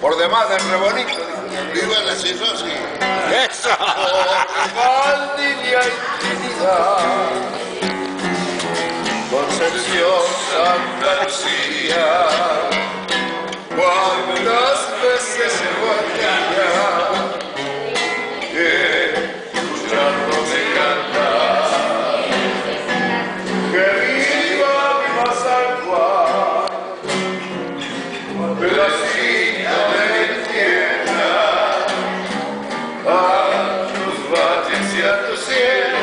Por demás es re bonito. Viva la cirrosis. ¡Eso! Valdivia y Trinidad. Concepción, Santa Lucía. Yeah.